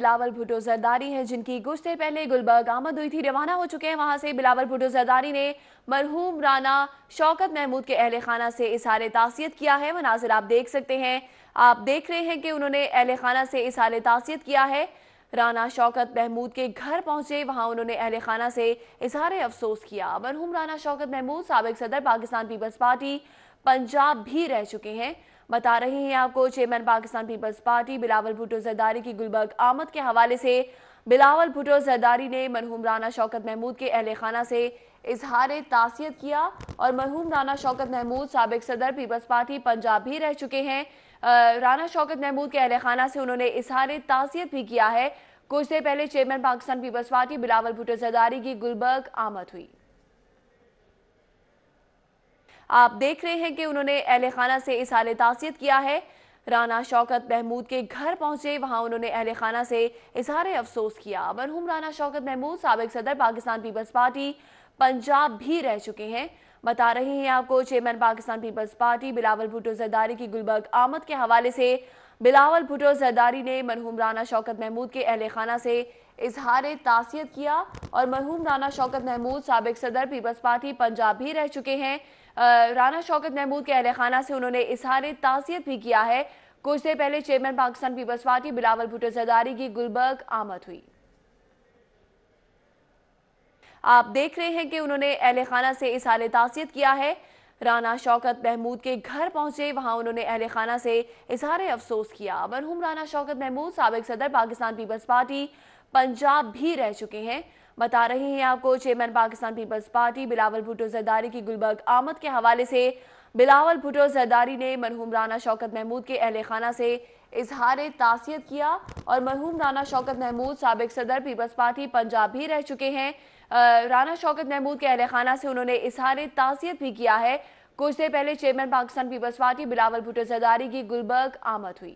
بلاول بھٹو زرداری ہیں جن کی کچھ دیر پہلے گلبرگ آمد ہوئی تھی، روانہ ہو چکے ہیں۔ وہاں سے بلاول بھٹو زرداری نے مرحوم رانا شوکت محمود کے اہل خانہ سے اظہار تعصیت کیا ہے۔ مناظر آپ دیکھ سکتے ہیں۔ آپ دیکھ رہے ہیں کہ انہوں نے اہل خانہ سے اظہار تعصیت کیا ہے۔ رانا شوکت محمود کے گھر پہنچے، وہاں انہوں نے اہل خانہ سے اظہار افسوس کیا۔ مرحوم رانا شوکت محمود سابق صدر پاکستان پیپلز پارٹی، پنجاب بھی رہ چکے ہیں۔ بتا رہے ہیں آپ کو چیئرمین پاکستان پیپلز پارٹی بلاول بھٹو زرداری کی گلبرگ آمد کے حوالے سے بلاول بھٹو زرداری نے مرحوم رانا شوکت محمود کے اہل خانہ سے اظہار تعصیت کیا اور مرحوم رانا شوکت محمود سابق صدر پیپلز پارٹی پنجاب بھی رہ چکے ہیں۔ رانا شوکت محمود کے اہل خانہ سے انہوں نے اظہار تعصیت بھی کیا ہے۔ کچھ دیر پہلے چیئرمین پاکستان پیپلز پارٹی بلاول بھٹو زرداری کی گلبرگ آمد ہوئی۔ آپ دیکھ رہے ہیں کہ انہوں نے اہل خانہ سے اظہار تعصیت کیا ہے۔ رانا شوکت محمود کے گھر پہنچے، وہاں انہوں نے اہل خانہ سے اظہار افسوس کیا۔ مرحوم رانا شوکت محمود سابق صدر پاکستان پیپلز پارٹی پنجاب بھی رہ چکے ہیں۔ بتا رہے ہیں آپ کو، چیئرمین پاکستان پیپلز پارٹی بلاول بھٹو زرداری کی گلبرگ آمد کے حوالے سے بلاول بھٹو زرداری نے مرحوم رانا شوکت محمود کے اہل خانہ سے اظہار تعصیت کیا اور مرحوم رانا شوکت محمود سابق صدر پیپلز پارٹی پنجاب بھی رہ چکے ہیں۔ رانا شوکت محمود کے اہل خانہ سے انہوں نے اظہار تعصیت بھی کیا ہے۔ کچھ دیر پہلے چیئرمین پاکستان پیپلز پارٹی بلاول بھٹو زرداری کی گلبرگ آمد ہوئی۔ آپ دیکھ رہے ہیں کہ انہوں نے اہل خانہ سے اظہار تعصیت کیا ہے۔ رانا شوکت محمود کے گھر پہنچے، وہاں انہوں نے اہل خانہ سے اظہار افسوس کیا۔ مرحوم رانا شوکت محمود سابق صدر پاکستان پیپلز پارٹی پنجاب بھی رہ چکے ہیں۔ بتا رہے ہیں آپ کو، چیئرمین پاکستان پیپلز پارٹی بلاول بھٹو زرداری کی گلبرگ آمد کے حوالے سے بلاول بھٹو زرداری نے مرحوم رانا شوکت محمود کے اہل خانہ سے اظہار تاثیت کیا اور مرحوم رانا شوکت محمود سابق صدر پیپلز پارٹی پنجاب بھی رہ چکے ہیں۔ رانا شوکت محمود کے اہل خانہ سے انہوں نے اظہار تاثیت بھی کیا ہے۔ کچھ دیر پہلے چیئرمین پاکستان پیپلز پارٹی بلاول بھٹو زرداری کی گلبرگ آمد ہوئی۔